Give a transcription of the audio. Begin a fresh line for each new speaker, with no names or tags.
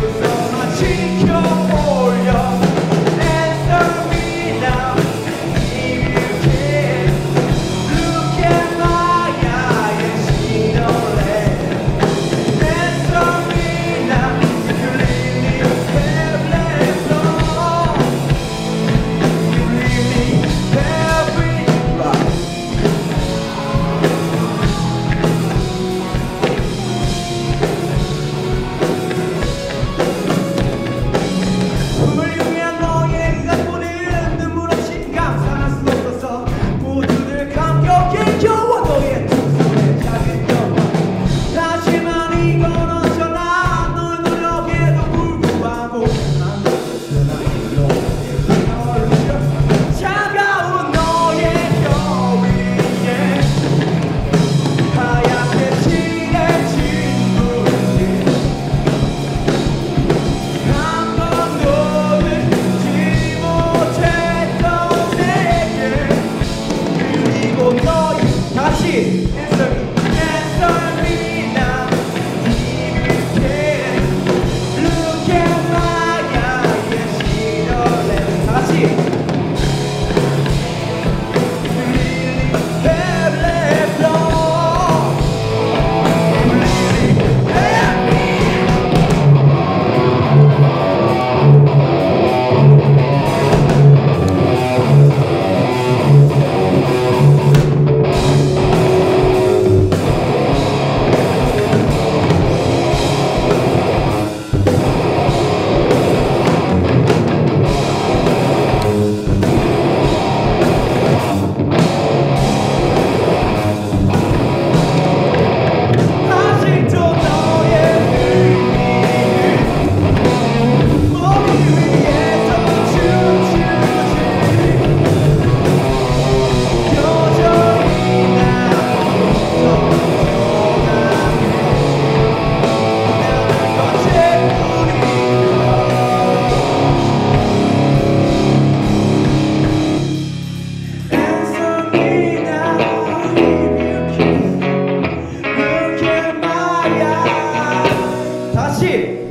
그 지켜봐 Abacaxi.